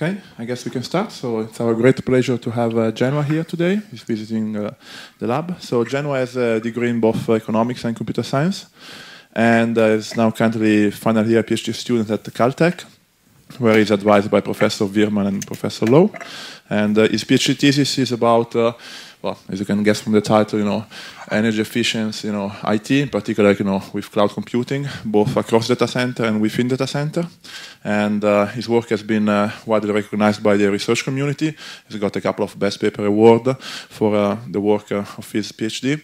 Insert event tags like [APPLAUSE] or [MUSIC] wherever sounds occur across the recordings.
Okay, I guess we can start. So it's our great pleasure to have uh, Zhenhua here today. He's visiting uh, the lab. So Zhenhua has a degree in both economics and computer science, and uh, is now currently final year PhD student at Caltech, where he's advised by Professor Wierman and Professor Low. And uh, his PhD thesis is about uh, well, as you can guess from the title, you know, energy efficiency, you know, IT, in particular, you know, with cloud computing, both across data center and within data center. And uh, his work has been uh, widely recognized by the research community. He's got a couple of best paper award for uh, the work uh, of his PhD.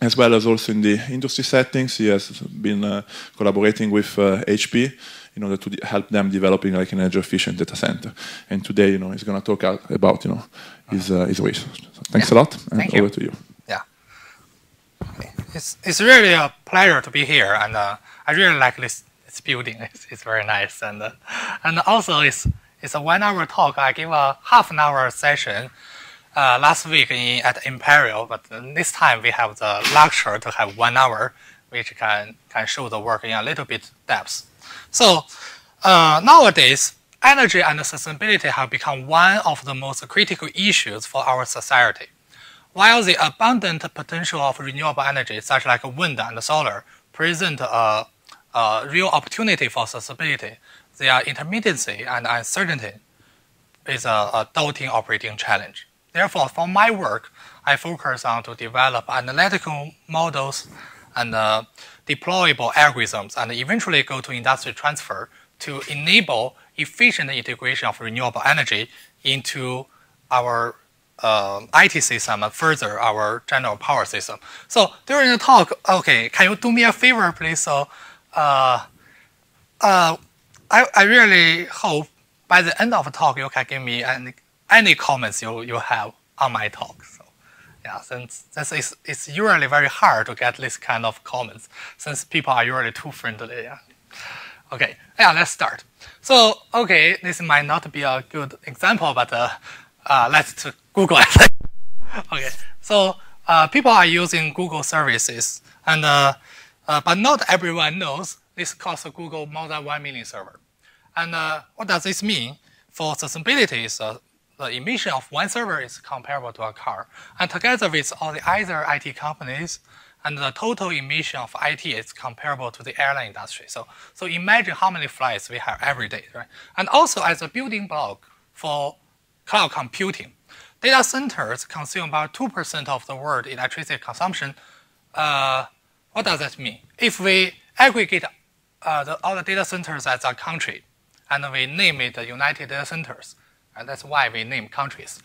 As well as also in the industry settings, he has been uh, collaborating with HP uh, in order to help them developing like an energy efficient data center. And today, you know, he's going to talk about, you know, his, uh, his research. So thanks yeah. a lot, and Thank over you. to you. Yeah. It's, it's really a pleasure to be here, and uh, I really like this, this building. It's, it's very nice, and uh, and also it's it's a one-hour talk. I give a half an hour session uh, last week in, at Imperial, but this time we have the luxury to have one hour, which can can show the work in a little bit depth. So uh, nowadays, energy and sustainability have become one of the most critical issues for our society. While the abundant potential of renewable energy, such like wind and solar, present a, a real opportunity for sustainability, their intermittency and uncertainty is a, a daunting operating challenge. Therefore, for my work, I focus on to develop analytical models and uh, deployable algorithms and eventually go to industry transfer to enable efficient integration of renewable energy into our uh, IT system and further our general power system. So during the talk, okay, can you do me a favor, please? So uh, uh, I, I really hope by the end of the talk you can give me any, any comments you, you have on my talk. Yeah, since this is it's usually very hard to get this kind of comments since people are usually too friendly. Yeah. Okay, yeah, let's start. So, okay, this might not be a good example, but uh, uh, let's Google it. [LAUGHS] okay, so uh, people are using Google services, and uh, uh, but not everyone knows this costs Google more than one million server. And uh, what does this mean for sustainability? Is the emission of one server is comparable to a car, and together with all the other IT companies, and the total emission of IT is comparable to the airline industry. So, so imagine how many flights we have every day, right? And also as a building block for cloud computing, data centers consume about 2% of the world electricity consumption. Uh, what does that mean? If we aggregate uh, the, all the data centers as a country, and we name it the United Data Centers, and that's why we name countries.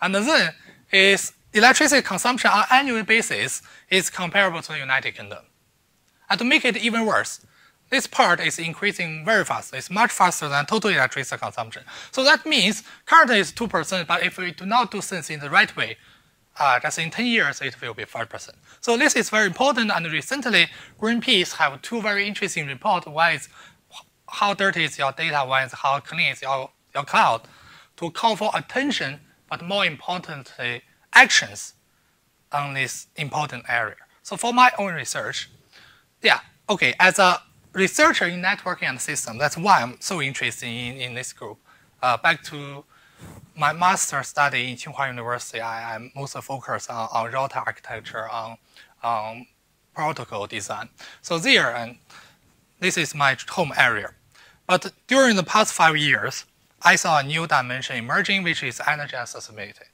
And then is electricity consumption on annual basis is comparable to the United Kingdom. And to make it even worse, this part is increasing very fast. It's much faster than total electricity consumption. So that means currently it's 2%, but if we do not do things in the right way, uh, just in 10 years, it will be 5%. So this is very important, and recently Greenpeace have two very interesting reports. One is how dirty is your data, one is how clean is your, your cloud, to call for attention, but more importantly, actions on this important area. So for my own research, yeah, okay, as a researcher in networking and system, that's why I'm so interested in, in this group. Uh, back to my master study in Tsinghua University, I, am mostly focused on, on router architecture, on, on protocol design. So there, and this is my home area. But during the past five years, I saw a new dimension emerging, which is energy accessibility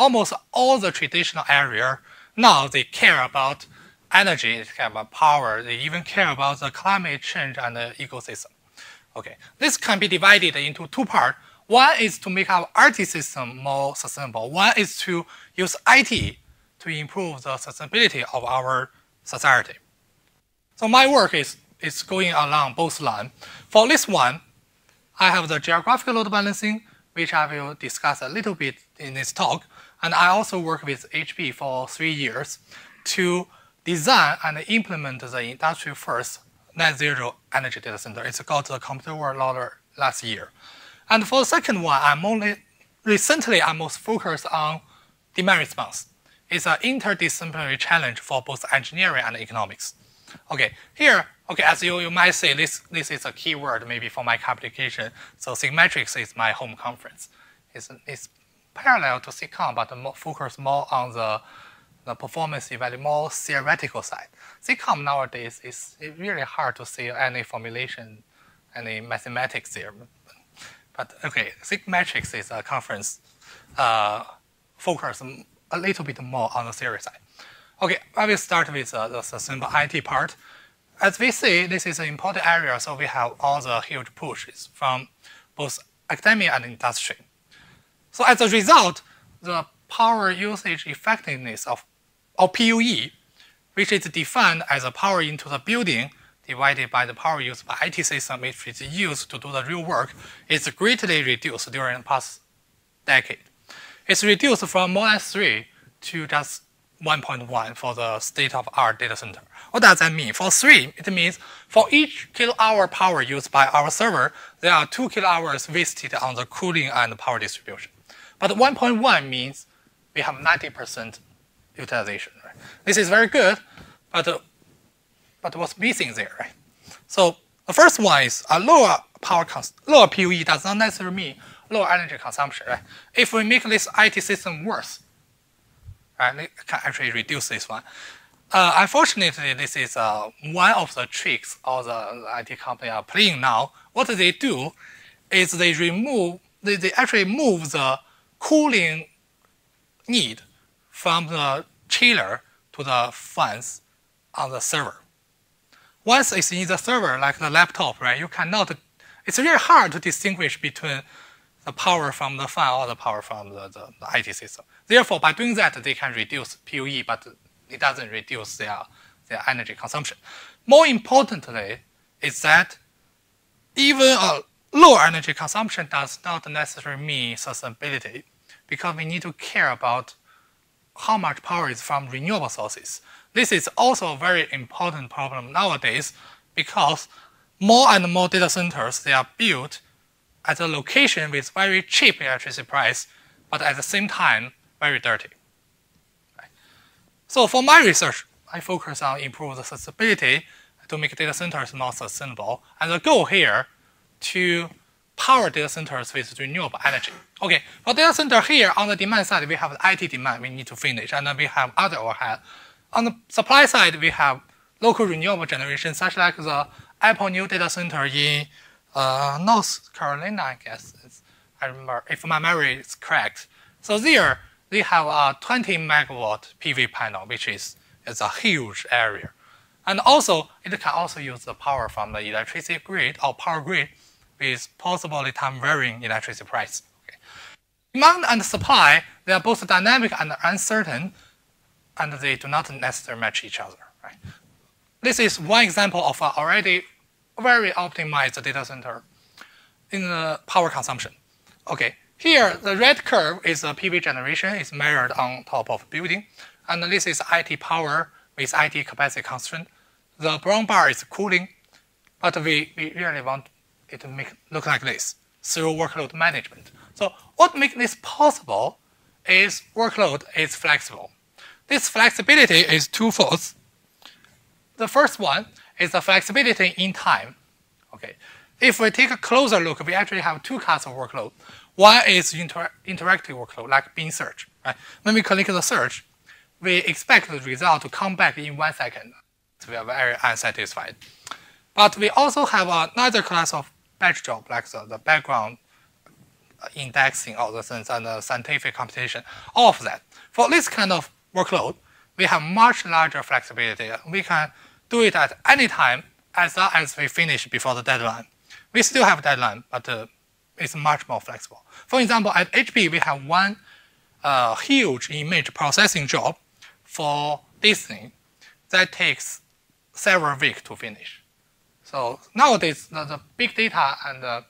almost all the traditional area, now they care about energy, they care about power, they even care about the climate change and the ecosystem. Okay, this can be divided into two parts. One is to make our RT system more sustainable. One is to use IT to improve the sustainability of our society. So my work is, is going along both lines. For this one, I have the geographical load balancing, which I will discuss a little bit in this talk. And I also work with HP for three years to design and implement the industry first net zero energy data center. It's got the Computer World Laureate last year. And for the second one, I'm only recently I'm most focused on demand response. It's an interdisciplinary challenge for both engineering and economics. Okay, here, okay, as you, you might say, this, this is a keyword maybe for my application. So SIGMETRICS is my home conference. It's, it's parallel to SIGCOMM, but focus more on the, the performance evaluation, more theoretical side. SIGCOMM nowadays is really hard to see any formulation, any mathematics there. But okay, SIGMETRICS is a conference uh, focus a little bit more on the theory side. Okay, I will start with uh, the simple IT part. As we see, this is an important area, so we have all the huge pushes from both academia and industry. So as a result, the power usage effectiveness of or PUE, which is defined as a power into the building divided by the power used by IT system which is used to do the real work, is greatly reduced during the past decade. It's reduced from more than 3 to just 1.1 for the state-of-art data center. What does that mean? For 3, it means for each kilowatt-hour power used by our server, there are 2 kilowatt-hours wasted on the cooling and power distribution. But 1.1 means we have 90% utilization. Right? This is very good, but, uh, but what's missing there? Right? So the first one is a lower power cost, lower PUE does not necessarily mean lower energy consumption. Right? If we make this IT system worse, right, we can actually reduce this one. Uh, unfortunately, this is uh, one of the tricks all the IT companies are playing now. What they do is they remove, they, they actually move the cooling need from the chiller to the fans on the server. Once it's in the server, like the laptop, right, you cannot, it's really hard to distinguish between the power from the fan or the power from the, the, the IT system. Therefore, by doing that, they can reduce PUE, but it doesn't reduce their, their energy consumption. More importantly, is that even a low energy consumption does not necessarily mean sustainability because we need to care about how much power is from renewable sources. This is also a very important problem nowadays because more and more data centers, they are built at a location with very cheap electricity price, but at the same time, very dirty. So for my research, I focus on improve the sustainability to make data centers more sustainable. And the goal here to power data centers with renewable energy. Okay, for data center here on the demand side, we have the IT demand we need to finish, and then we have other overhead. On the supply side, we have local renewable generation, such like the Apple new data center in uh, North Carolina, I guess. It's, I remember, if my memory is correct. So there, they have a 20 megawatt PV panel, which is, is a huge area. And also, it can also use the power from the electricity grid or power grid with possibly time varying electricity price. Okay. Demand and supply, they are both dynamic and uncertain, and they do not necessarily match each other. Right? This is one example of an already very optimized data center in the power consumption. Okay, here the red curve is the PV generation, is measured on top of building, and this is IT power with IT capacity constraint. The brown bar is cooling, but we, we really want it to make look like this through workload management. So what makes this possible is workload is flexible. This flexibility is twofold. The first one is the flexibility in time. Okay, if we take a closer look, we actually have two kinds of workload. One is inter interactive workload, like Bing search. Right? When we click the search, we expect the result to come back in one second. So we are very unsatisfied. But we also have another class of batch job, like the, the background indexing, all the things, and the scientific computation, all of that. For this kind of workload, we have much larger flexibility. We can do it at any time as long as we finish before the deadline. We still have deadline, but uh, it's much more flexible. For example, at HP, we have one uh, huge image processing job for Disney that takes several weeks to finish. So nowadays, the, the big data and uh,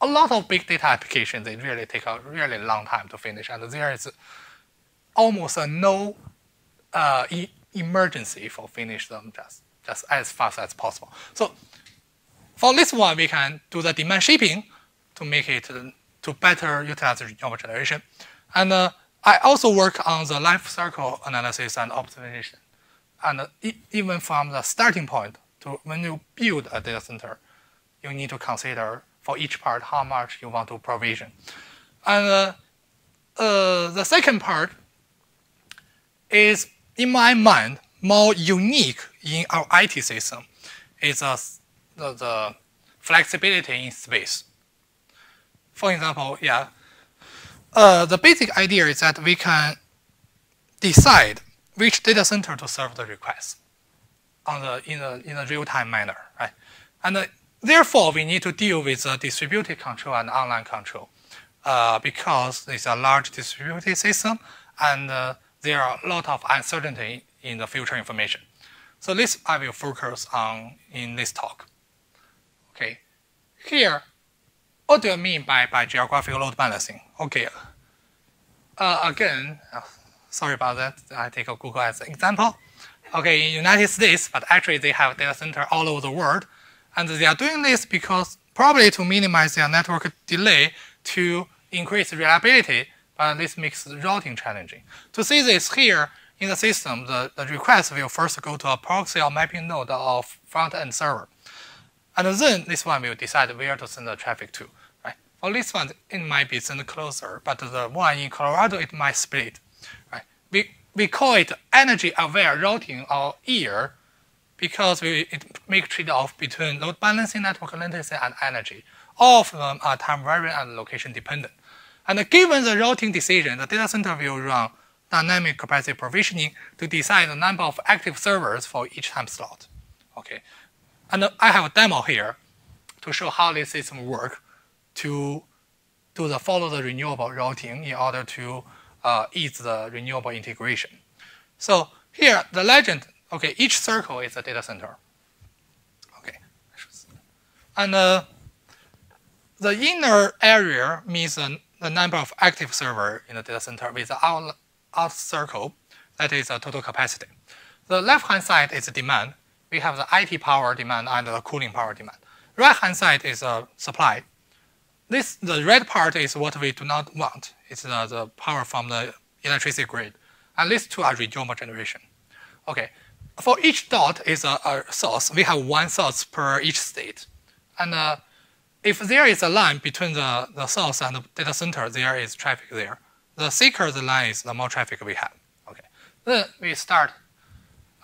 a lot of big data applications, they really take a really long time to finish. And there is almost no uh, emergency for finish them just, just as fast as possible. So for this one, we can do the demand shaping to make it to better utilize renewable generation. And uh, I also work on the life cycle analysis and optimization. And uh, e even from the starting point to when you build a data center, you need to consider for each part how much you want to provision. And uh, uh, the second part is, in my mind, more unique in our IT system is uh, the, the flexibility in space. For example, yeah, uh, the basic idea is that we can decide which data center to serve the request on the in a in a real time manner, right? And uh, therefore, we need to deal with uh, distributed control and online control uh, because it's a large distributed system and uh, there are a lot of uncertainty in the future information. So this I will focus on in this talk. Okay, here, what do you mean by, by geographical load balancing? Okay, uh, again, uh, sorry about that. I take a Google as an example. Okay, in United States, but actually they have data center all over the world, and they are doing this because probably to minimize their network delay to increase reliability, but this makes routing challenging. To see this here in the system, the, the request will first go to a proxy or mapping node of front-end server. And then this one will decide where to send the traffic to. For this one, it might be sent closer, but the one in Colorado, it might split. Right? We, we call it energy-aware routing or EAR because we it make trade-off between load balancing, network latency, and energy. All of them are time varying and location dependent. And given the routing decision, the data center will run dynamic capacity provisioning to decide the number of active servers for each time slot. Okay, and I have a demo here to show how this system work to do the follow the renewable routing in order to uh, ease the renewable integration. So here the legend, okay, each circle is a data center. Okay, and uh, the inner area means the, the number of active server in the data center with the out, out circle, that is the total capacity. The left-hand side is demand. We have the IT power demand and the cooling power demand. Right-hand side is the supply. This, the red part is what we do not want. It's the, the power from the electricity grid. And these two are renewable generation. Okay, for each dot is a, a source. We have one source per each state. And uh, if there is a line between the, the source and the data center, there is traffic there. The thicker the line is, the more traffic we have. Okay. Then we start.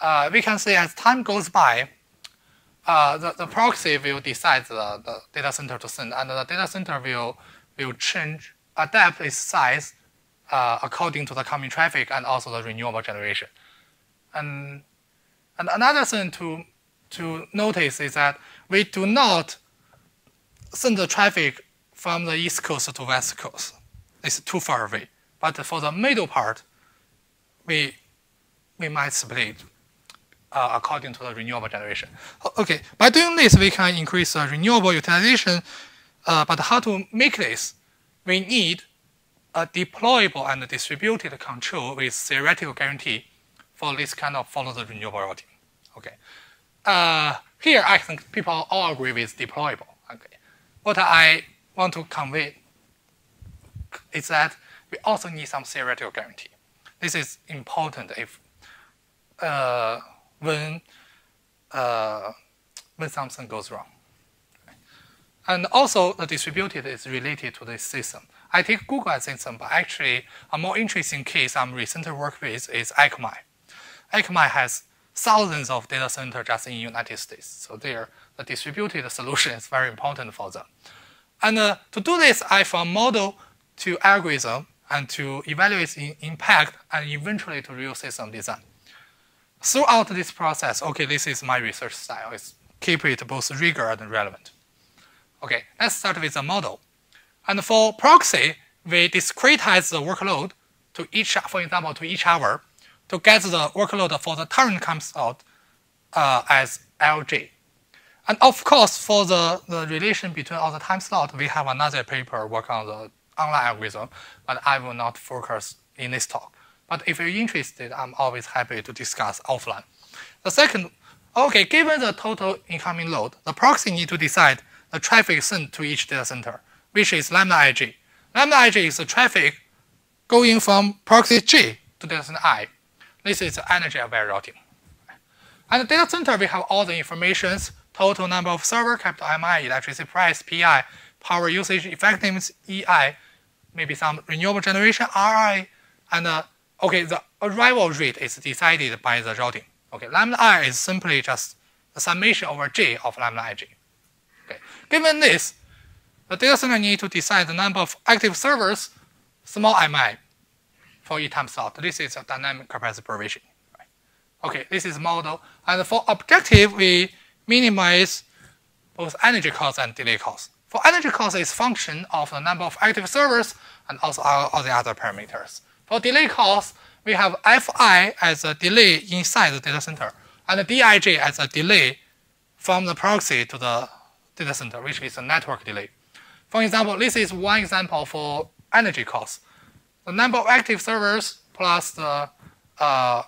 Uh, we can see as time goes by, uh, the, the proxy will decide the, the data center to send, and the data center will, will change, adapt its size uh, according to the coming traffic and also the renewable generation. And, and another thing to, to notice is that we do not send the traffic from the east coast to west coast. It's too far away. But for the middle part, we, we might split uh, according to the renewable generation. Okay, by doing this, we can increase the renewable utilization. Uh, but how to make this? We need a deployable and distributed control with theoretical guarantee for this kind of follow the renewable routing. Okay. Uh, here, I think people all agree with deployable. Okay what I want to convey is that we also need some theoretical guarantee. This is important if uh, when uh, when something goes wrong. And also, the distributed is related to this system. I take Google as system, but actually, a more interesting case I'm recently worked with is Akamai. Akamai has thousands of data centers just in the United States. So there, the distributed solution is very important for them. And uh, to do this, I from model to algorithm and to evaluate the impact and eventually to real system design. Throughout this process, okay, this is my research style. It's keep it both rigor and relevant. Okay, let's start with the model. And for proxy, we discretize the workload to each, for example, to each hour to get the workload for the current comes out uh, as LJ. And of course, for the, the relation between all the time slot, we have another paper work on the online algorithm, but I will not focus in this talk. But if you're interested, I'm always happy to discuss offline. The second, okay, given the total incoming load, the proxy need to decide the traffic sent to each data center, which is lambda ij. Lambda ij is the traffic going from proxy G to data center I. This is the energy aware routing. And the data center, we have all the informations, total number of server, capital MI, electricity price, PI, power usage effectiveness, EI, maybe some renewable generation, RI, and uh, okay, the arrival rate is decided by the routing. Okay, lambda i is simply just the summation over j of lambda ij. Okay, given this, the data center need to decide the number of active servers, small mi, for each time slot. This is a dynamic capacity provision. Okay, this is model. And for objective, we minimize both energy cost and delay cost. For energy cost is function of the number of active servers and also all, all the other parameters. For delay cost, we have Fi as a delay inside the data center and Dij as a delay from the proxy to the data center, which is a network delay. For example, this is one example for energy cost. The number of active servers plus the uh,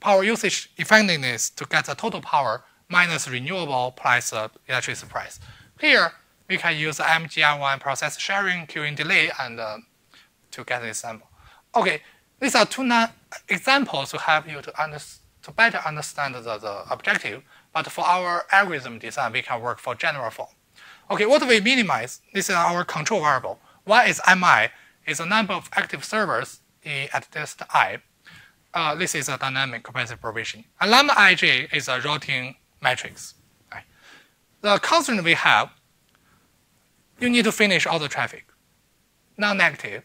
power usage effectiveness to get the total power minus renewable plus the electricity price. Here, we can use the M/G/1 process sharing, queuing delay, and uh, to get this sample. Okay, these are two examples to help you to, under, to better understand the, the objective. But for our algorithm design, we can work for general form. Okay, what do we minimize? This is our control variable. One is MI, is the number of active servers in, at test I. Uh, this is a dynamic capacity provision. And lambda ij is a routing matrix. The constraint we have, you need to finish all the traffic. Non-negative,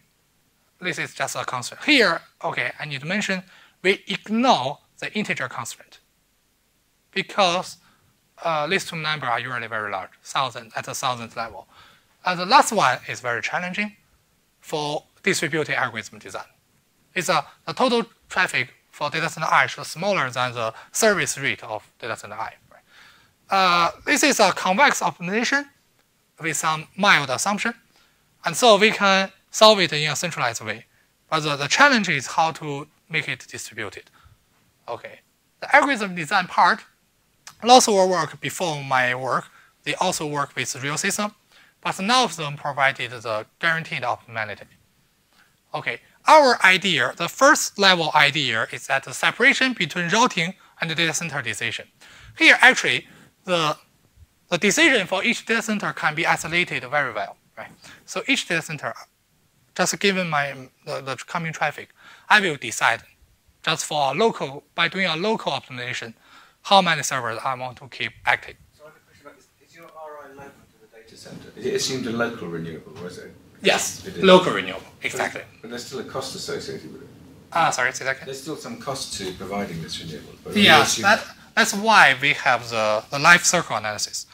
this is just a constraint. Here, okay, I need to mention we ignore the integer constraint because uh, list two number are usually very large, thousand at the thousand level. And the last one is very challenging for distributed algorithm design. It's a the total traffic for data center I is smaller than the service rate of data center I. Right? Uh, this is a convex optimization with some mild assumption, and so we can solve it in a centralized way. But the, the challenge is how to make it distributed. Okay. The algorithm design part lots of work before my work. They also work with real system, but none of them provided the guaranteed optimality. Okay, our idea, the first level idea is that the separation between routing and the data center decision. Here, actually, the, the decision for each data center can be isolated very well, right? So each data center just given my the, the coming traffic, I will decide just for a local by doing a local optimization how many servers I want to keep active. So I have a question about this. Is your RI local to the data center? Is it assumed a local renewable, or is it? Yes, It is. local renewable, exactly. But there's still a cost associated with it. Ah, sorry, say that again. There's still some cost to providing this renewable. But Yeah, that, that's why we have the, the life cycle analysis.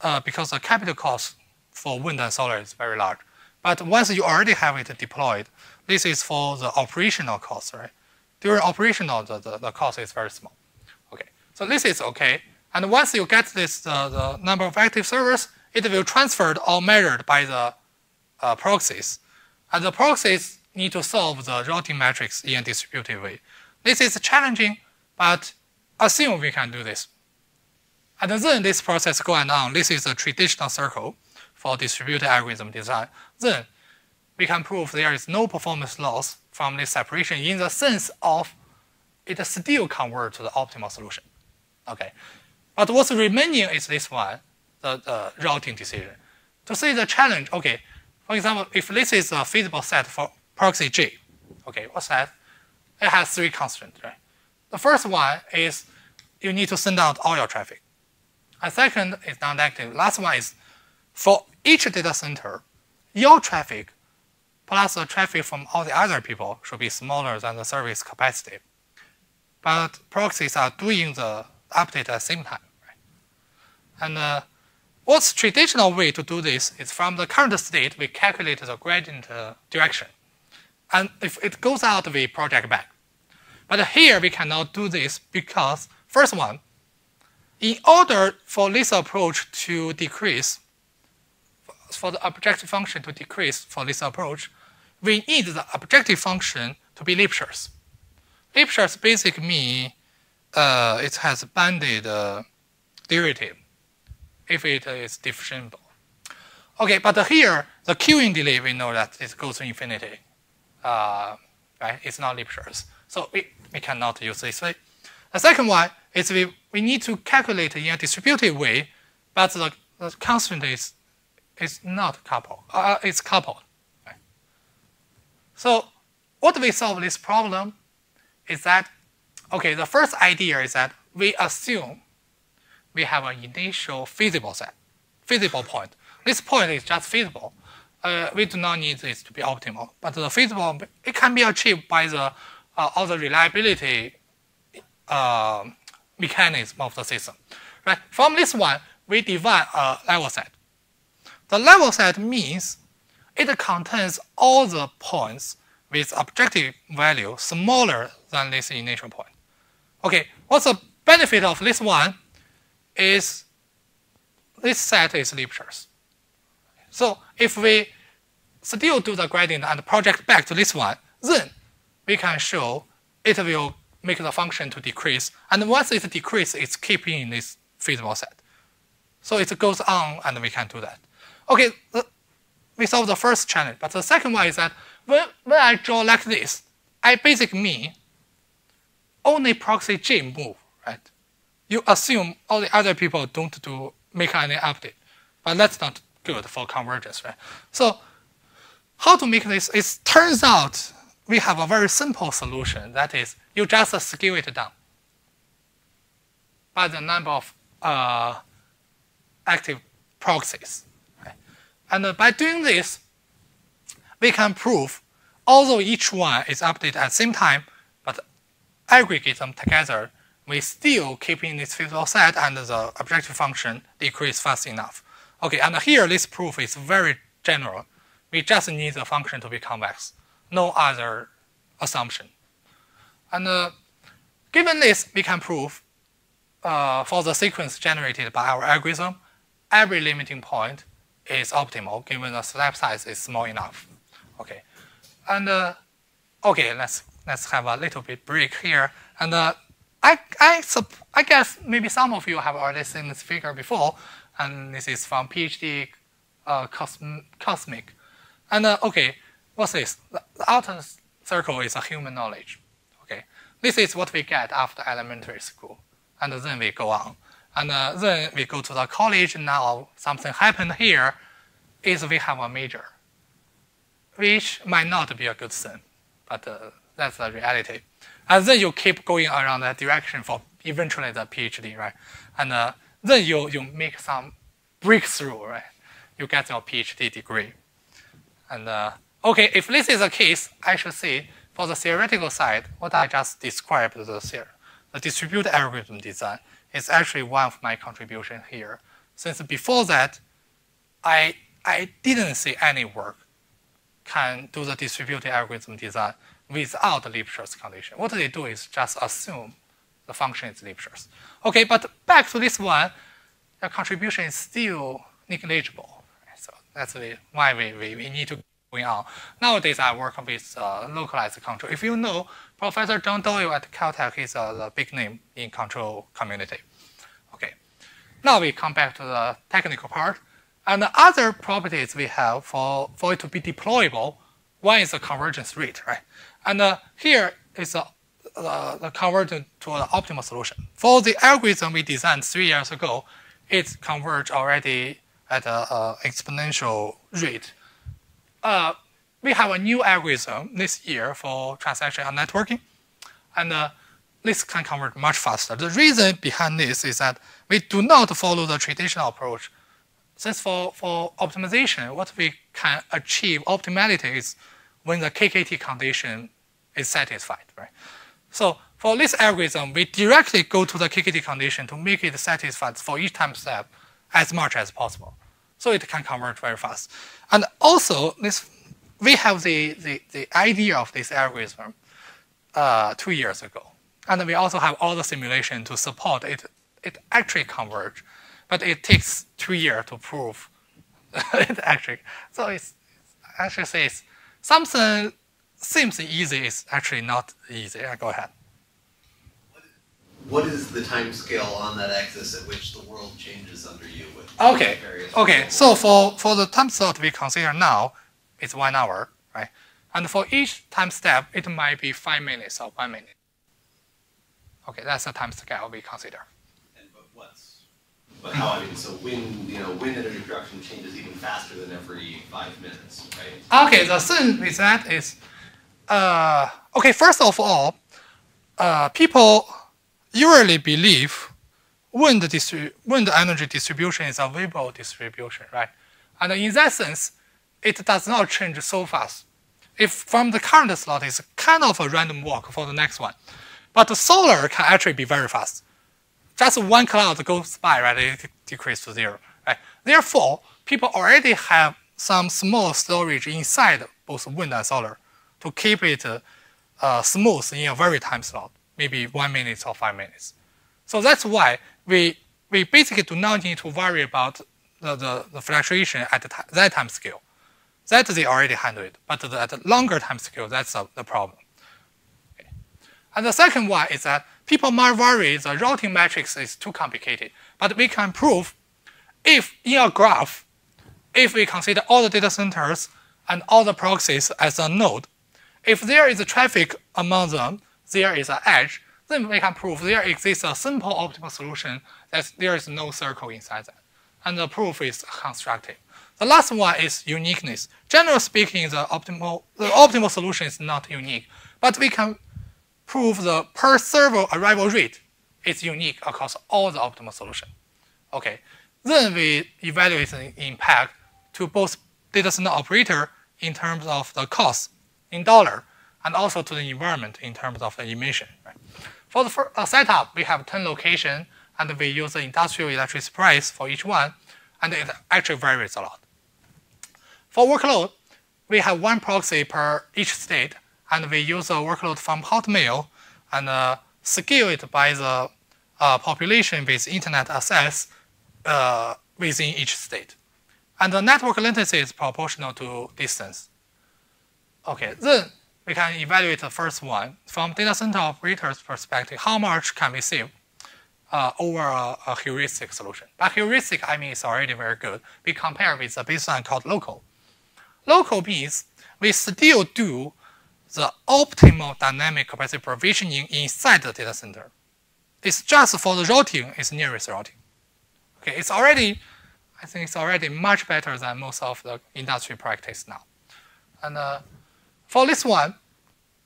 Uh, because the capital cost for wind and solar is very large. But once you already have it deployed, this is for the operational cost, right? During operational, the, the, the cost is very small. Okay, so this is okay. And once you get this, uh, the number of active servers, it will transferred or measured by the uh, proxies. And the proxies need to solve the routing matrix in a distributed way. This is challenging, but assume we can do this. And then this process going on, this is a traditional circle for distributed algorithm design. Then we can prove there is no performance loss from this separation in the sense of it still convert to the optimal solution. Okay. But what's remaining is this one, the, the routing decision. To see the challenge, okay, for example, if this is a feasible set for proxy G, okay, what's that? It has three constraints, right? The first one is you need to send out all your traffic. And second is non-active. Last one is for each data center, your traffic plus the traffic from all the other people should be smaller than the service capacity. But proxies are doing the update at the same time. Right? And uh, what's traditional way to do this is from the current state, we calculate the gradient uh, direction. And if it goes out, we project back. But here we cannot do this because, first one, in order for this approach to decrease, for the objective function to decrease for this approach, we need the objective function to be Lipschitz. Lipschitz basic mean uh, it has bounded uh, derivative if it is differentiable. Okay, but here the queuing delay we know that it goes to infinity. Uh, right? It's not Lipschitz. So we, we cannot use this way. The second one is we, we need to calculate in a distributed way, but the, the constant is, is not coupled. Uh, it's coupled. So what we solve this problem is that, okay, the first idea is that we assume we have an initial feasible set, feasible point. This point is just feasible. Uh, we do not need this to be optimal, but the feasible, it can be achieved by the uh, all the reliability uh, mechanism of the system. Right? From this one, we define a level set. The level set means it contains all the points with objective value smaller than this initial point. Okay, what's the benefit of this one is this set is Lipschitz. So if we still do the gradient and project back to this one, then we can show it will make the function to decrease. And once it decreases, it's keeping in this feasible set. So it goes on and we can do that. Okay, we solve the first challenge. But the second one is that when, when I draw like this, I basically mean only proxy J move, right? You assume all the other people don't do make any update. But that's not good for convergence, right? So how to make this? It turns out we have a very simple solution. That is, you just scale it down by the number of uh, active proxies. And by doing this, we can prove, although each one is updated at the same time, but aggregate them together, we still keeping this feasible set and the objective function decrease fast enough. Okay, and here this proof is very general. We just need the function to be convex, no other assumption. And uh, given this, we can prove uh, for the sequence generated by our algorithm, every limiting point is optimal given the step size is small enough. Okay, and uh, okay, let's let's have a little bit break here. And uh, I I I guess maybe some of you have already seen this figure before, and this is from PhD uh, Cosm Cosmic. And uh, okay, what's this? The outer circle is a human knowledge. Okay, this is what we get after elementary school, and then we go on, and uh, then we go to the college. Now something happened here, is we have a major, which might not be a good thing, but uh, that's the reality. And then you keep going around that direction for eventually the PhD, right? And uh, then you, you make some breakthrough, right? You get your PhD degree. And uh, okay, if this is the case, I should say for the theoretical side, what I just described the, the distributed algorithm design is actually one of my contributions here. Since before that, I, I didn't see any work can do the distributed algorithm design without the Lipschitz condition. What they do is just assume the function is Lipschitz. Okay, but back to this one, the contribution is still negligible. So that's why we, we, we need to go on. Nowadays, I work with uh, localized control. If you know, Professor John Doyle at Caltech is uh, the big name in control community. Okay, now we come back to the technical part. And the other properties we have for, for it to be deployable, one is the convergence rate, right? And uh, here is a uh, the conversion to an optimal solution. For the algorithm we designed three years ago, it converged already at an exponential rate. Uh, we have a new algorithm this year for transactional networking, and uh, this can convert much faster. The reason behind this is that we do not follow the traditional approach. Since for, for optimization, what we can achieve optimality is when the KKT condition is satisfied, right? So for this algorithm, we directly go to the KKT condition to make it satisfied for each time step as much as possible. So it can convert very fast. And also, this, we have the, the, the idea of this algorithm uh, two years ago. And we also have all the simulation to support it. It actually converge, but it takes two years to prove [LAUGHS] it actually. So it's actually says something seems easy is actually not easy. Go ahead. what is the time scale on that axis at which the world changes under you with Okay. Okay. So for, for the time slot we consider now, it's one hour, right? And for each time step, it might be five minutes or one minute. Okay, that's the time scale we consider. And but what's but how I mean so wind you know wind energy production changes even faster than every five minutes, right? Okay, the thing with that is, uh, okay, first of all, uh, people usually believe wind, distri- wind energy distribution is a variable distribution, right? And in that sense, it does not change so fast. If from the current slot, it's kind of a random walk for the next one. But the solar can actually be very fast. Just one cloud goes by, right? It decreases to zero, right? Therefore, people already have some small storage inside both wind and solar to keep it uh, smooth in a very time slot, maybe one minute or five minutes. So that's why we we basically do not need to worry about the, the, the fluctuation at the that time scale. That they already handle it, but the, at the longer time scale, that's the, the problem. Okay. And the second one is that people might worry the routing matrix is too complicated, but we can prove if in a graph, if we consider all the data centers and all the proxies as a node, if there is a traffic among them, there is an edge, then we can prove there exists a simple optimal solution that there is no circle inside that. And the proof is constructive. The last one is uniqueness. Generally speaking, the optimal, the optimal solution is not unique, but we can prove the per server arrival rate is unique across all the optimal solution. Okay, then we evaluate the impact to both data center operator in terms of the cost in dollar and also to the environment in terms of the emission. Right? For the fir- uh, setup, we have 10 locations and we use the industrial electricity price for each one and it actually varies a lot. For workload, we have one proxy per each state and we use a workload from Hotmail and uh, scale it by the uh, population with internet access uh, within each state. And the network latency is proportional to distance. Okay, then we can evaluate the first one from data center operator's perspective, how much can we save uh, over a, a heuristic solution. By heuristic, I mean it's already very good. We compare with the baseline called local. Local means we still do the optimal dynamic capacity provisioning inside the data center. It's just for the routing, it's nearest routing. Okay, it's already, I think it's already much better than most of the industry practice now. And uh, for this one,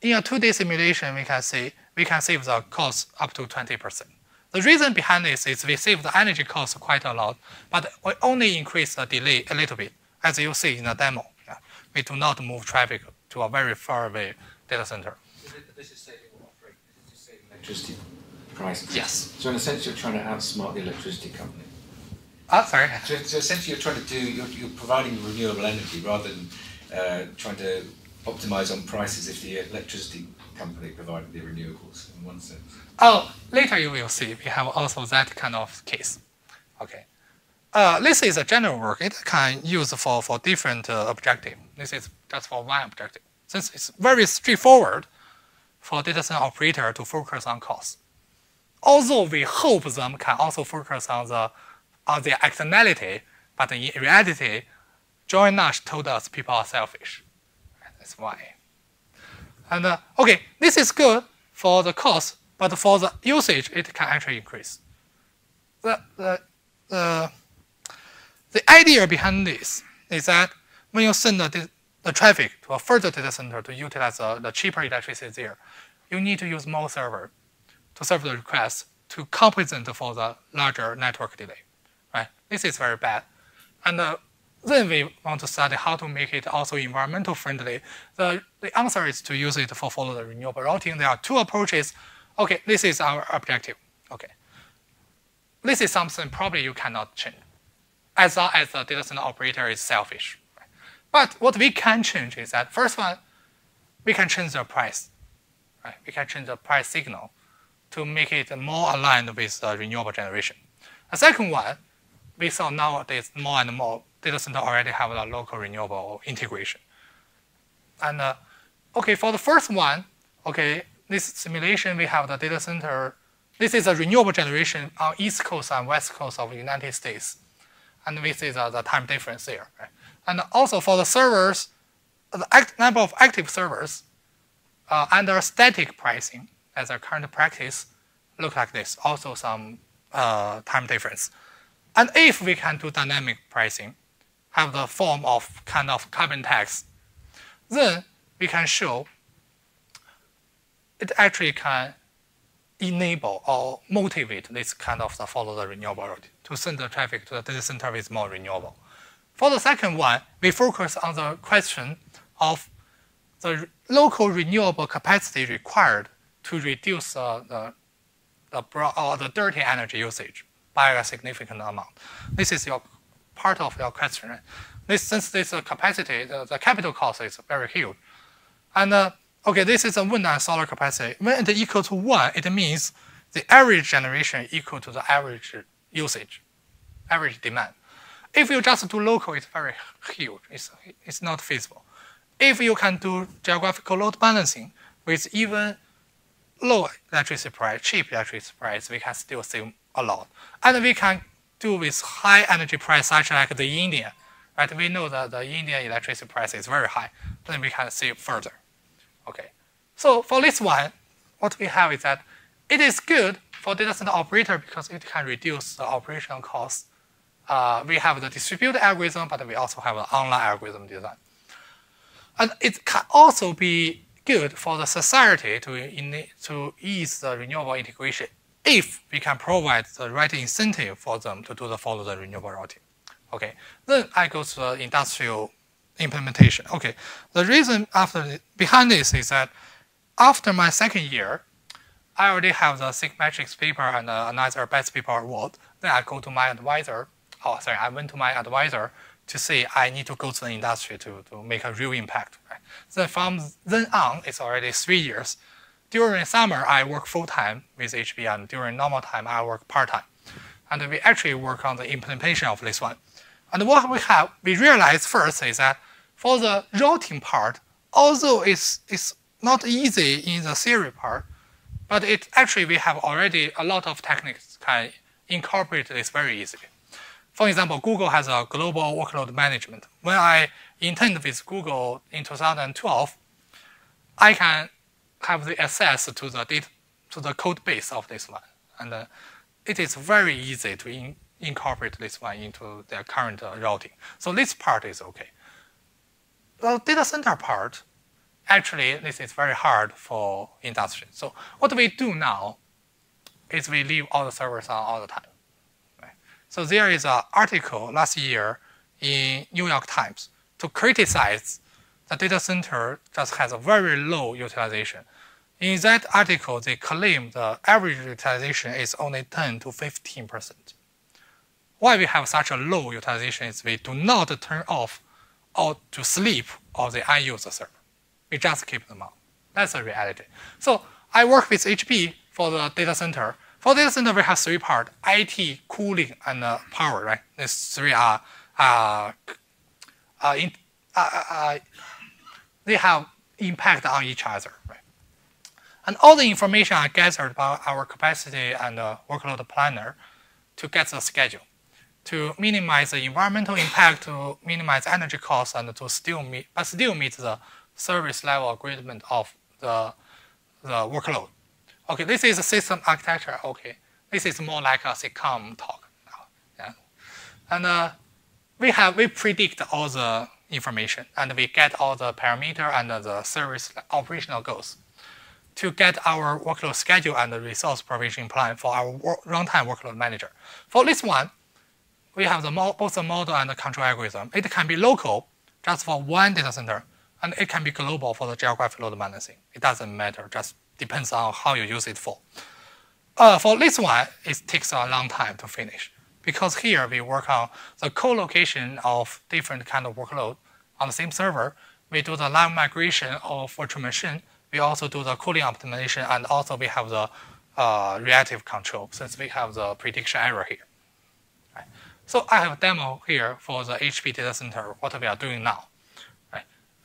in a two-day simulation, we can see we can save the cost up to 20%. The reason behind this is we save the energy cost quite a lot, but we only increase the delay a little bit, as you see in the demo. We do not move traffic to a very far away data center. This is saving what? This is saving electricity prices. Yes. So in a sense, you're trying to outsmart the electricity company. Ah, sorry. So, so essentially, you're trying to do you're, you're providing renewable energy rather than uh, trying to optimize on prices if the electricity company provided the renewables in one sense. Oh, later you will see we have also that kind of case. Okay. Uh, this is a general work. It can use for, for different uh, objective. This is just for one objective. Since it's very straightforward for data center operator to focus on cost. Although we hope them can also focus on the on their externality, but in reality, John Nash told us people are selfish. That's why. And uh, okay, this is good for the cost, but for the usage, it can actually increase. The, the, idea behind this is that when you send the, the traffic to a further data center to utilize the, the cheaper electricity there, you need to use more server to serve the request to compensate for the larger network delay. Right? This is very bad. And uh, then we want to study how to make it also environmental friendly. The, the answer is to use it for follow the renewable routing. There are two approaches. Okay, this is our objective. Okay. This is something probably you cannot change as long as the data center operator is selfish. But what we can change is that first one, we can change the price. Right? We can change the price signal to make it more aligned with the renewable generation. The second one, we saw nowadays more and more data center already have a local renewable integration. And uh, okay, for the first one, okay, this simulation we have the data center this is a renewable generation on east coast and west coast of the United States. And this is uh, the time difference there. Right? And also for the servers, the act, number of active servers uh, under static pricing as a current practice look like this, also some uh, time difference. And if we can do dynamic pricing, have the form of kind of carbon tax, then we can show it actually can enable or motivate this kind of the follow the renewable to send the traffic to the data center with more renewable. For the second one, we focus on the question of the local renewable capacity required to reduce uh, the, the, or the dirty energy usage by a significant amount. This is your part of your question. This, since this uh, capacity, the, the, capital cost is very huge. And uh, okay, this is a wind and solar capacity. When it equal to one, it means the average generation equal to the average usage, average demand. If you just do local, it's very huge. It's, it's not feasible. If you can do geographical load balancing with even low electricity price, cheap electricity price, we can still save a lot. And we can do with high energy price, such like the India, right? We know that the Indian electricity price is very high. Then we can save further. Okay. So for this one, what we have is that it is good for data center operator because it can reduce the operational costs. Uh, we have the distributed algorithm, but we also have an online algorithm design. And it can also be good for the society to, to ease the renewable integration if we can provide the right incentive for them to do the follow the renewable routing. Okay, then I go to the industrial implementation. Okay, the reason after behind this is that after my second year, I already have the SIGMETRICS paper and uh, another best paper award. Then I go to my advisor. Oh, sorry, I went to my advisor to say I need to go to the industry to, to make a real impact. Right? Then from then on, it's already three years. During summer, I work full time with HP, and during normal time, I work part time. And we actually work on the implementation of this one. And what we have, we realize first is that for the routing part, although it's, it's not easy in the theory part, but it actually we have already a lot of techniques can incorporate this very easily. For example, Google has a global workload management. When I interned with Google in 2012, I can have the access to the data, to the code base of this one. And uh, it is very easy to in, incorporate this one into their current uh, routing. So this part is okay. The data center part, actually, this is very hard for industry. So what we do now is we leave all the servers on all the time. So there is an article last year in New York Times to criticize the data center just has a very low utilization. In that article, they claim the average utilization is only 10 to 15 percent. Why we have such a low utilization is we do not turn off or to sleep all the end user server. We just keep them on. That's the reality. So I work with HP for the data center. For data center, we have three parts, IT, cooling, and uh, power, right? These three are, uh, uh, in, uh, uh, uh, they have impact on each other, right? And all the information are gathered by our capacity and workload planner to get the schedule to minimize the environmental impact, to minimize energy costs, and to still meet, but still meet the service level agreement of the, the workload. Okay, this is a system architecture. Okay, this is more like a SIGCOMM talk. Yeah, and uh, we have we predict all the information, and we get all the parameter and the service operational goals to get our workload schedule and the resource provision plan for our runtime workload manager. For this one, we have the both the model and the control algorithm. It can be local, just for one data center, and it can be global for the geographic load balancing. It doesn't matter, just depends on how you use it for. Uh, for this one, it takes a long time to finish because here we work on the co-location of different kind of workload on the same server. We do the live migration of virtual machine. We also do the cooling optimization, and also we have the uh, reactive control since we have the prediction error here. So I have a demo here for the HP data center, what we are doing now.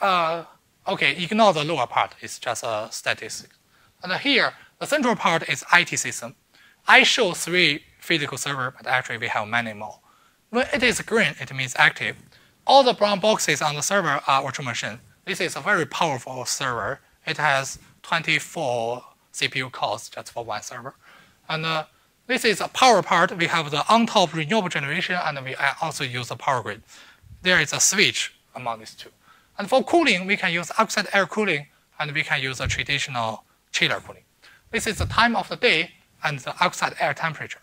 Uh, okay, ignore the lower part, it's just a statistic. And here, the central part is IT system. I show three physical server, but actually we have many more. When it is green, it means active. All the brown boxes on the server are virtual machine. This is a very powerful server. It has 24 CPU cores just for one server. And uh, this is a power part. We have the on top renewable generation, and we also use the power grid. There is a switch among these two. And for cooling, we can use outside air cooling, and we can use a traditional chiller cooling. This is the time of the day and the outside air temperature.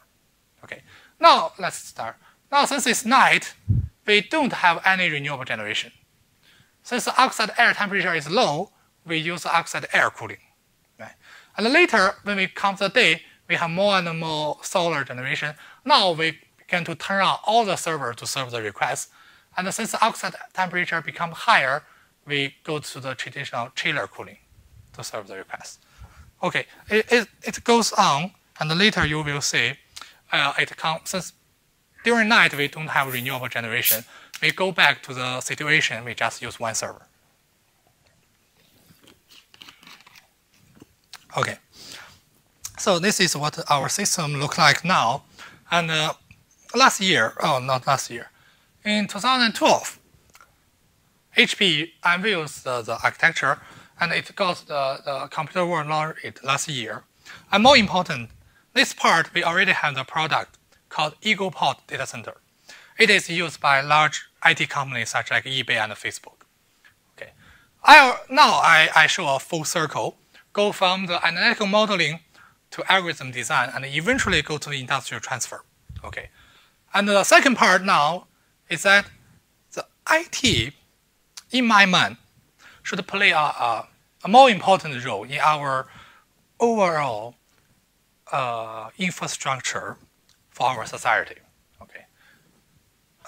Okay. Now let's start. Now since it's night, we don't have any renewable generation. Since the outside air temperature is low, we use outside air cooling. Right? And later, when we come to the day, we have more and more solar generation. Now we begin to turn on all the servers to serve the request. And since the outside temperature becomes higher, we go to the traditional chiller cooling to serve the request. Okay, it, it, it goes on, and later you will see uh, it comes, since during night we don't have renewable generation, we go back to the situation we just use one server. Okay. So this is what our system look like now. And uh, last year, oh, not last year, in 2012, HP unveiled the, the architecture and it got the, the computer world laureate last year. And more important, this part we already have the product called EcoPOD Data Center. It is used by large IT companies such as eBay and Facebook. Okay. I, now I, I show a full circle, go from the analytical modeling to algorithm design and eventually go to the industrial transfer. Okay. And the second part now is that the IT, in my mind, should play a, a, a more important role in our overall uh, infrastructure for our society. Okay.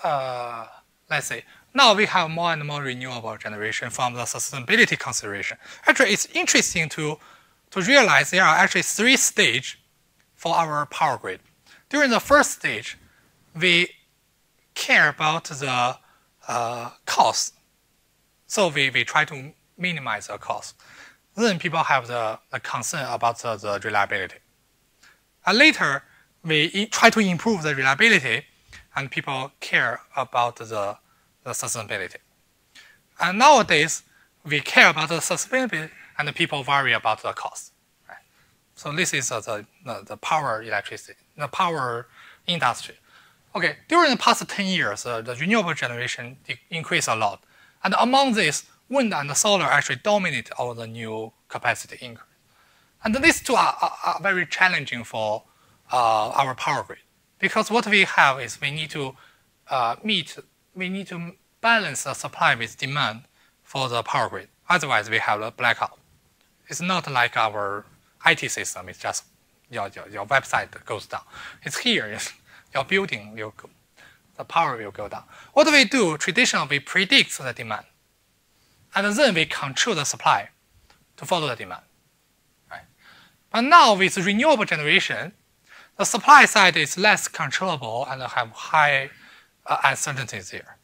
Uh, let's say now we have more and more renewable generation from the sustainability consideration. Actually, it's interesting to to realize there are actually three stages for our power grid. During the first stage, we care about the uh, cost. So we, we try to minimize the cost. Then people have the, the concern about the, the reliability. And later, we try to improve the reliability and people care about the, the sustainability. And nowadays, we care about the sustainability and the people worry about the cost. So this is the, the, power electricity, the power industry. Okay, during the past 10 years, uh, the renewable generation increased a lot. And among this, wind and solar actually dominate all the new capacity increase. And these two are, are, are very challenging for uh, our power grid. Because what we have is we need to uh, meet, we need to balance the supply with demand for the power grid. Otherwise, we have a blackout. It's not like our IT system. It's just your, your, your website goes down. It's here. It's, your building will go, the power will go down. What do we do? Traditionally, we predict the demand. And then we control the supply to follow the demand. But now with renewable generation, the supply side is less controllable and have high uh, uncertainties here.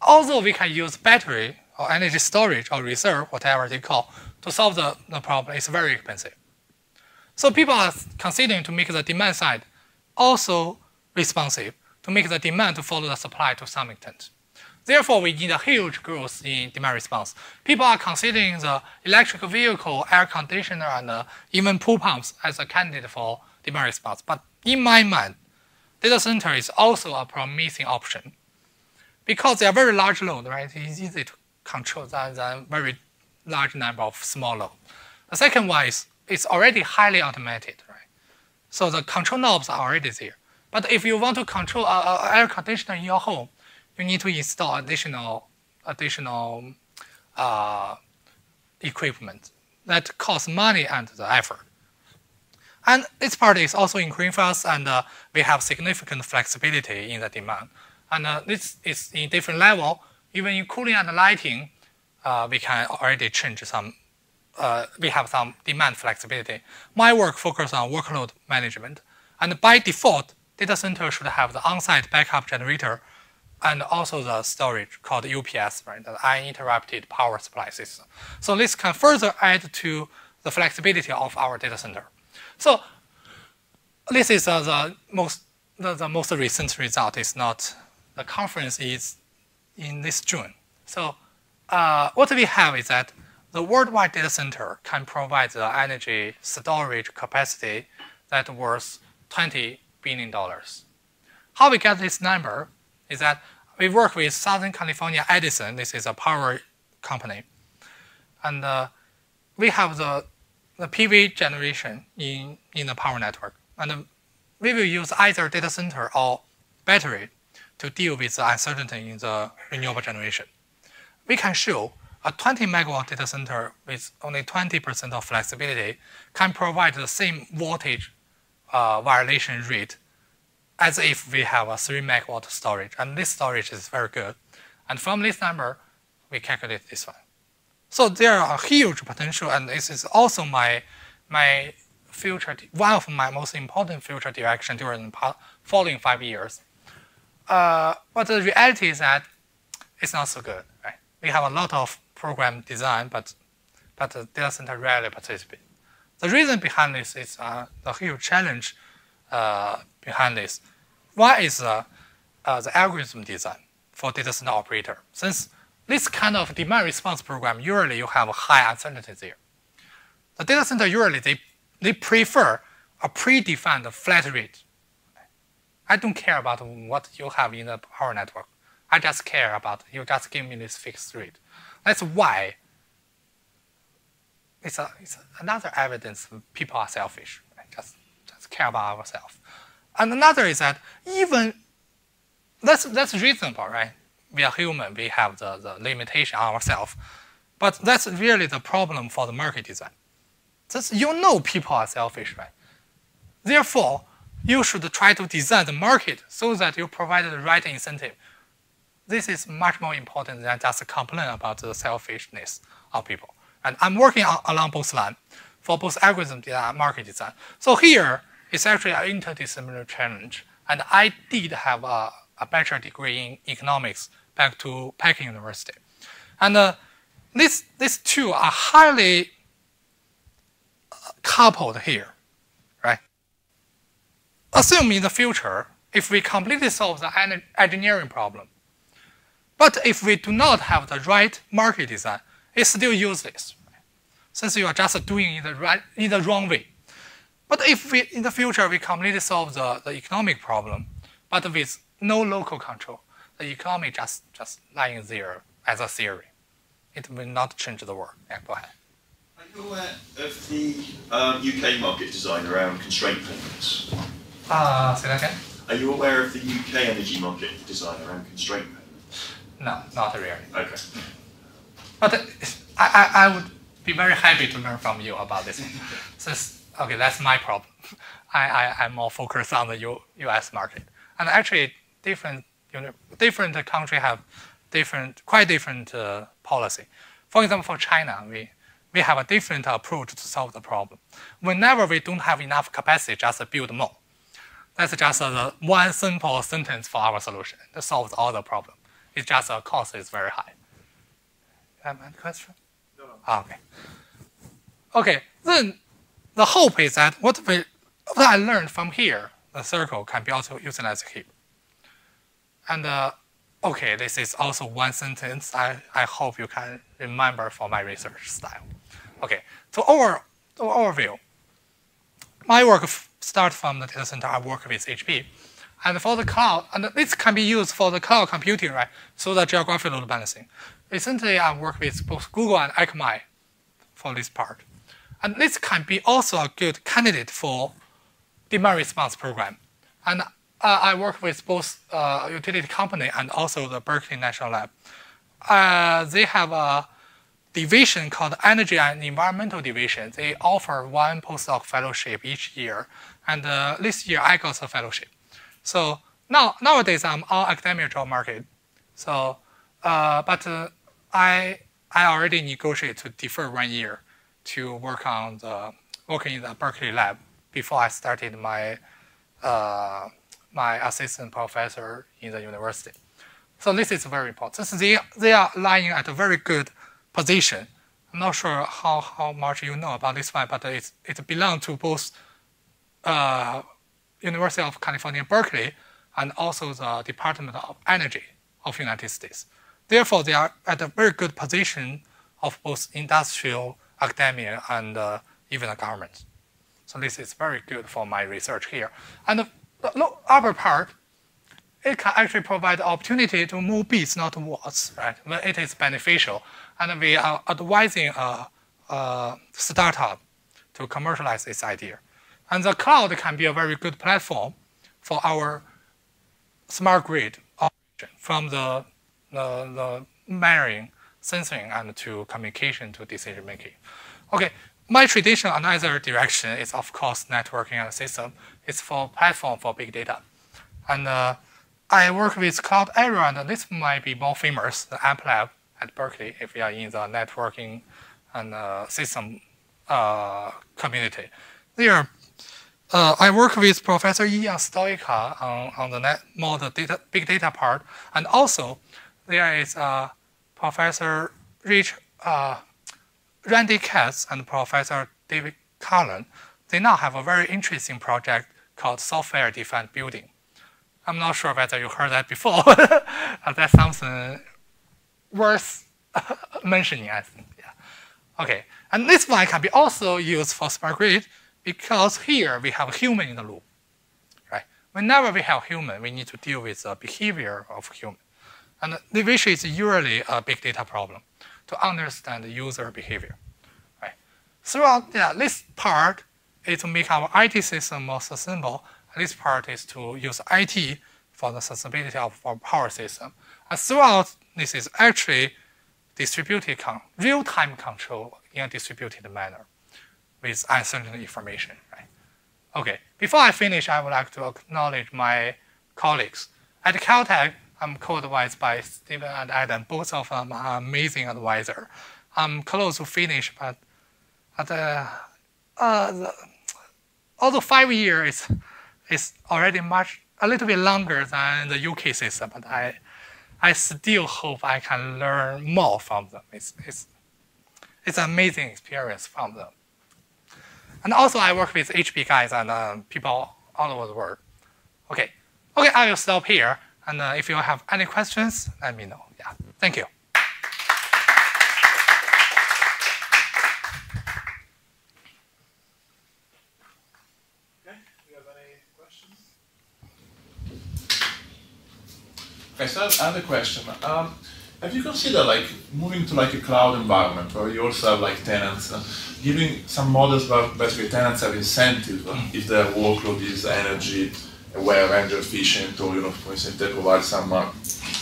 Although we can use battery or energy storage or reserve, whatever they call, to solve the, the problem it's very expensive. So people are considering to make the demand side also responsive, to make the demand to follow the supply to some extent. Therefore, we need a huge growth in demand response. People are considering the electric vehicle, air conditioner, and uh, even pool pumps as a candidate for demand response. But in my mind, data center is also a promising option because they are very large load, right? It's easy to control than, than very large number of small load. The second one is it's already highly automated, right? So the control knobs are already there. But if you want to control an air conditioner in your home, you need to install additional additional uh, equipment that costs money and the effort. And this part is also increasing fast, and uh, we have significant flexibility in the demand. And uh, this is in different level. Even in cooling and lighting, uh, we can already change some, uh, we have some demand flexibility. My work focuses on workload management. And by default, data center should have the on-site backup generator and also the storage called UPS, right, the uninterrupted power supply system. So this can further add to the flexibility of our data center. So this is uh, the most the, the most recent result. Is not the conference is in this June. So uh, what we have is that the worldwide data center can provide the energy storage capacity that worth 20 billion dollars. How we get this number is that we work with Southern California Edison. This is a power company, and uh, we have the the PV generation in in the power network, and we will use either data center or battery to deal with the uncertainty in the renewable generation. We can show a 20 megawatt data center with only 20% of flexibility can provide the same voltage uh, violation rate as if we have a 3 megawatt storage. And this storage is very good. And from this number, we calculate this one. So there are a huge potential, and this is also my, my future, one of my most important future direction during the following five years. Uh, but the reality is that it's not so good, right? We have a lot of program design, but but the data center rarely participate. The reason behind this is uh, the huge challenge uh, behind this. One is uh, uh, the algorithm design for data center operator. Since this kind of demand response program, usually you have a high uncertainty there. The data center usually they, they prefer a predefined flat rate I don't care about what you have in the power network. I just care about you just give me this fixed rate. That's why it's, a, it's another evidence people are selfish. Right? Just, just care about ourselves. And another is that even that's, that's reasonable, right? We are human, we have the, the limitation ourselves. But that's really the problem for the market design. That's, you know people are selfish, right? Therefore, you should try to design the market so that you provide the right incentive. This is much more important than just complain about the selfishness of people. And I'm working on, along both lines for both algorithm design and market design. So here, it's actually an interdisciplinary challenge. And I did have a, a bachelor degree in economics back to Peking University. And uh, these, these two are highly uh, coupled here right? assume in the future, if we completely solve the engineering problem, but if we do not have the right market design, it's still useless, right? since you are just doing it the right, in the wrong way. But if we, in the future, we completely solve the, the economic problem, but with no local control, the economy just, just lying there as a theory. It will not change the world. Yeah, go ahead. Are you aware of the um, UK market design around constraint payments? Uh, say that again? Are you aware of the UK energy market design around constraint payments? No, not really. Okay. But uh, I, I, I would be very happy to learn from you about this. [LAUGHS] Since, okay, that's my problem. [LAUGHS] I, I, I'm more focused on the U, US market. And actually, different, you know, different countries have different, quite different uh, policy. For example, for China, we, we have a different approach to solve the problem. Whenever we don't have enough capacity, just build more. That's just a, one simple sentence for our solution. That solves all the problem. It's just the cost is very high. Have any question? No. Ah, okay. Okay, then the hope is that what, we, what I learned from here, the circle can be also utilized here. And uh, okay, this is also one sentence I, I hope you can remember for my research style. Okay, so over, to overview, my work starts from the data center, I work with HP. And for the cloud, and this can be used for the cloud computing, right? So the geographic load balancing. Recently, I work with both Google and Akamai for this part. And this can be also a good candidate for demand response program. And uh, I work with both uh, utility company and also the Berkeley National Lab. Uh, they have a division called Energy and Environmental Division. They offer one postdoc fellowship each year, and uh, this year I got a fellowship. So now nowadays I'm on academic job market. So, uh, but uh, I I already negotiated to defer one year to work on the working in the Berkeley lab before I started my uh, my assistant professor in the university. So this is very important. They, they are lying at a very good position. I'm not sure how, how much you know about this one, but it, it belongs to both uh, University of California, Berkeley, and also the Department of Energy of United States. Therefore, they are at a very good position of both industrial, academia, and uh, even the government. So this is very good for my research here. And the, the upper part, it can actually provide opportunity to move bits, not watts, right? When it is beneficial. And we are advising a, a startup to commercialize this idea. And the cloud can be a very good platform for our smart grid operation from the, the, the measuring, sensing, and to communication to decision making. Okay, my traditional another direction is of course networking and system. It's for platform for big data. And uh, I work with Cloudera, and this might be more famous, the AMPLab at Berkeley, if you are in the networking and uh, system uh, community. There, uh, I work with Professor Ion Stoica on, on the net, more the data, big data part, and also there is uh, Professor Rich uh, Randy Katz and Professor David Culler. They now have a very interesting project called software-defined building. I'm not sure whether you heard that before. [LAUGHS] That's something worth [LAUGHS] mentioning, I think. Yeah. Okay, and this one can be also used for smart grid because here we have a human in the loop, right? Whenever we have human, we need to deal with the behavior of human. And which is usually a big data problem to understand the user behavior, right? Throughout yeah, this part is to make our IT system more sustainable. This part is to use IT for the sustainability of our power system. And throughout, this is actually distributed real-time control in a distributed manner with uncertain information. Right? Okay, before I finish, I would like to acknowledge my colleagues. At Caltech, I'm co-advised by Stephen and Adam. Both of them are amazing advisor. I'm close to finish, but at, uh, uh, the, although five years is, already much a little bit longer than the UK system, but I I still hope I can learn more from them. It's, it's, it's an amazing experience from them. And also I work with HP guys and uh, people all over the world. Okay, okay, I will stop here. And uh, if you have any questions, let me know. Yeah, thank you. Okay, do you have any questions? Okay, so I have a question. Um, have you considered like moving to like a cloud environment where you also have like tenants, uh, giving some models where basically tenants have incentive uh, if their workload is energy aware, energy efficient, or you know, for instance, they provide some uh,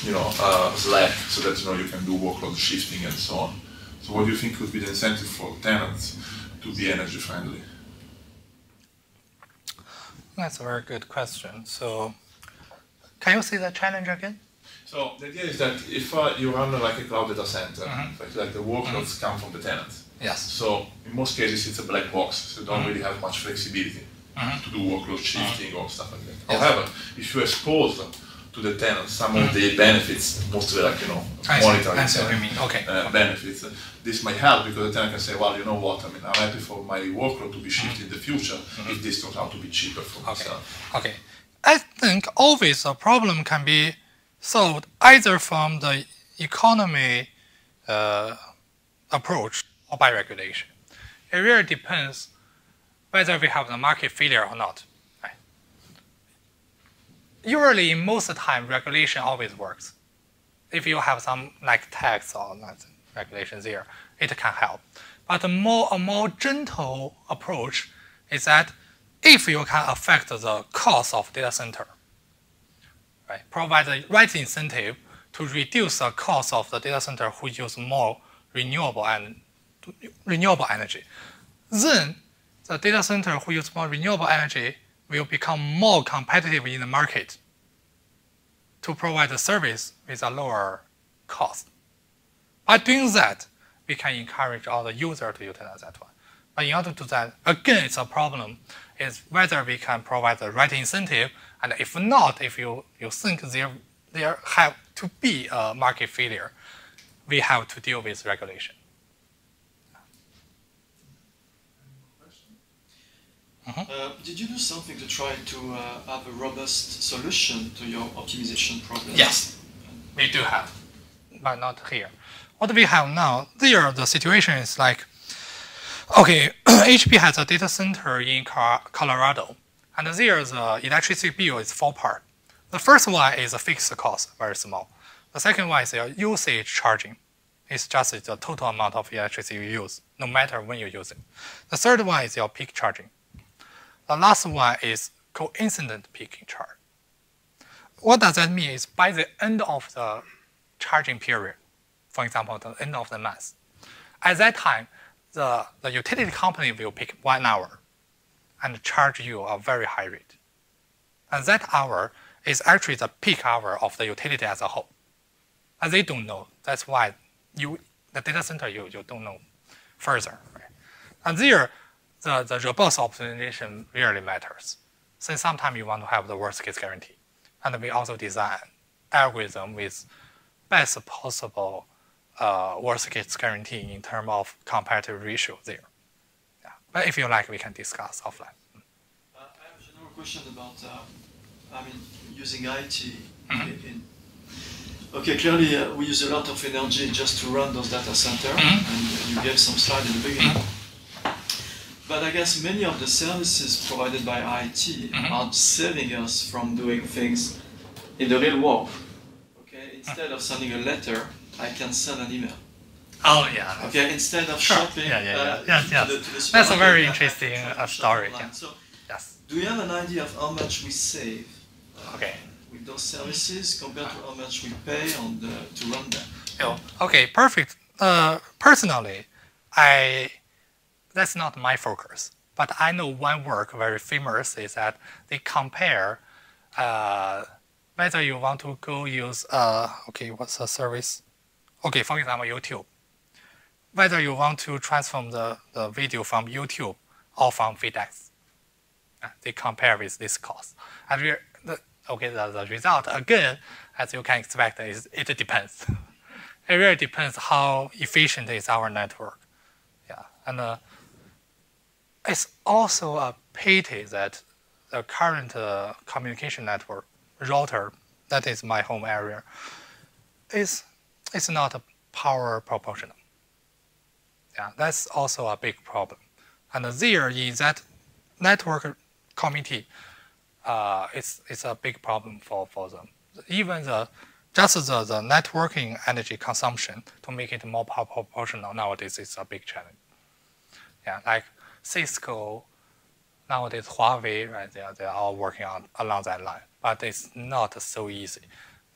you know uh, slack so that you know you can do workload shifting and so on. So, what do you think would be the incentive for tenants to be energy friendly? That's a very good question. So, can you see the challenge again? So the idea is that if uh, you run uh, like a cloud data center, like, like the workloads come from the tenants. Yes. So in most cases it's a black box, so you don't really have much flexibility to do workload shifting or stuff like that. Yes. However, if you expose them to the tenants some of the benefits, mostly like you know I see. monetary I see you mean. Okay. uh, benefits, uh, this might help because the tenant can say, well, you know what, I mean, I'm happy for my workload to be shifted in the future if this turns out to be cheaper for Okay. myself. Okay. I think always a problem can be solved either from the economy uh, approach or by regulation. It really depends whether we have the market failure or not. Right? Usually, most of the time, regulation always works. If you have some like tax or not regulation there, it can help. But a more a more gentle approach is that if you can affect the cost of data center, right, provide the right incentive to reduce the cost of the data center who use more renewable and renewable energy, then the data center who use more renewable energy will become more competitive in the market to provide the service with a lower cost. By doing that, we can encourage all the user to utilize that one. But in order to do that, again, it's a problem is whether we can provide the right incentive, and if not, if you, you think there, there have to be a market failure, we have to deal with regulation. Uh, did you do something to try to uh, have a robust solution to your optimization problem? Yes, we do have, but not here. What we have now, there the situation is like, okay, [CLEARS THROAT] HP has a data center in Colorado, and there the electricity bill is four part. The first one is a fixed cost, very small. The second one is your usage charging. It's just the total amount of electricity you use, no matter when you use it. The third one is your peak charging. The last one is coincident peaking charge. What does that mean is by the end of the charging period, for example, the end of the month, at that time, the, the utility company will pick one hour and charge you a very high rate. And that hour is actually the peak hour of the utility as a whole. And they don't know. That's why you the data center you, you don't know further. Right? And there, the, the robust optimization really matters. Since sometimes you want to have the worst case guarantee. And we also design algorithm with best possible uh, worst case guarantee in terms of competitive ratio there. Yeah. But if you like, we can discuss offline. Uh, I have a general question about, uh, I mean, using IT Mhm. in, in Okay, clearly uh, we use a lot of energy just to run those data centers, Mhm. and you gave some slide in the beginning. But I guess many of the services provided by IT Mhm. are saving us from doing things in the real world. Okay, instead of sending a letter, I can send an email. Oh, yeah. Okay, instead of Sure. shopping Yeah, yeah, yeah. uh, Yes, to yes. the, to the That's a very interesting, uh, story, yeah. So, Yes. do you have an idea of how much we save Okay. with those services compared to how much we pay on the, to run them? Oh, okay, perfect. Uh, personally, I that's not my focus. But I know one work very famous is that they compare uh, whether you want to go use uh, okay, what's the service? Okay, for example, YouTube. Whether you want to transform the, the video from YouTube or from FedEx. Uh, they compare with this cost. And we, the, okay, the, the result again, as you can expect, is it depends. [LAUGHS] it really depends how efficient is our network. Yeah, and uh, it's also a pity that the current uh, communication network router, that is my home area, is is not power proportional. Yeah, that's also a big problem. And there in that network committee, uh, it's it's a big problem for, for them. Even the just the, the networking energy consumption to make it more power proportional nowadays is a big challenge. Yeah, like Cisco, nowadays Huawei, right? They are, they are all working on along that line, but it's not so easy.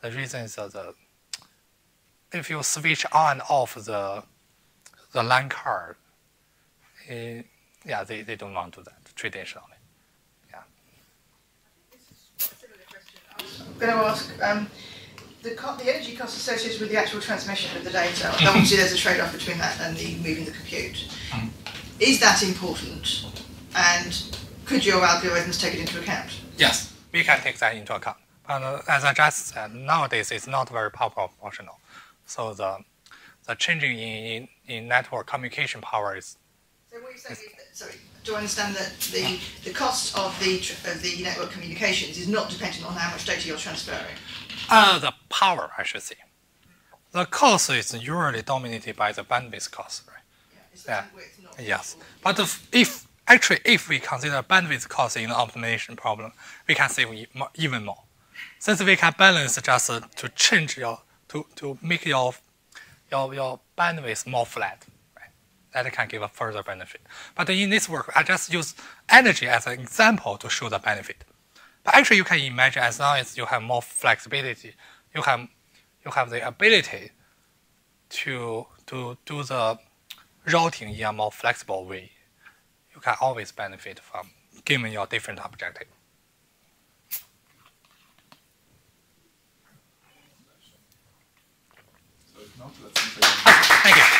The reason is that the if you switch on and off the the line card, eh, yeah, they, they don't want to do that traditionally. I'm going to ask um, the, co- the energy costs associated with the actual transmission of the data. Obviously, there's a trade-off between that and the moving the compute. Is that important? And could your algorithms take it into account? Yes, we can take that into account. But uh, as I just said, nowadays it's not very power proportional. So the the changing in, in, network communication power is So what you're saying is that, sorry, do I understand that the, the cost of the, tr- of the network communications is not dependent on how much data you're transferring? uh, the power, I should say. The cost is usually dominated by the bandwidth cost, right? The Yeah. Yes. But if, actually if we consider bandwidth cost in the optimization problem, we can save even more. Since we can balance just to change your to, to make your your your bandwidth more flat? That can give a further benefit. But in this work, I just use energy as an example to show the benefit. But actually, you can imagine as long as you have more flexibility, you have you have the ability to to do the routing in a more flexible way, you can always benefit from given your different objective. So if not, let's move on.